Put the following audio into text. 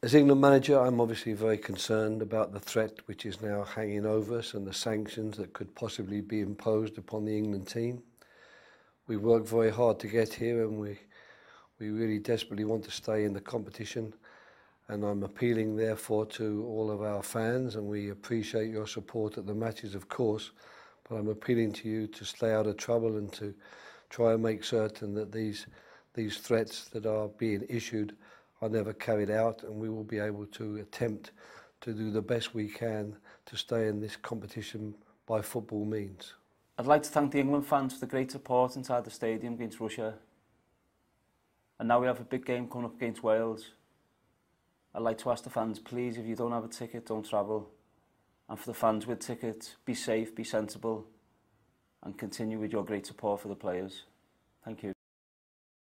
As England manager, I'm obviously very concerned about the threat which is now hanging over us and the sanctions that could possibly be imposed upon the England team. We worked very hard to get here and we, we really desperately want to stay in the competition. And I'm appealing, therefore, to all of our fans, and we appreciate your support at the matches, of course. But I'm appealing to you to stay out of trouble and to try and make certain that these, these threats that are being issued are never carried out and we will be able to attempt to do the best we can to stay in this competition by football means. I'd like to thank the England fans for the great support inside the stadium against Russia. And now we have a big game coming up against Wales. I'd like to ask the fans, please, if you don't have a ticket, don't travel. And for the fans with tickets, be safe, be sensible, and continue with your great support for the players. Thank you.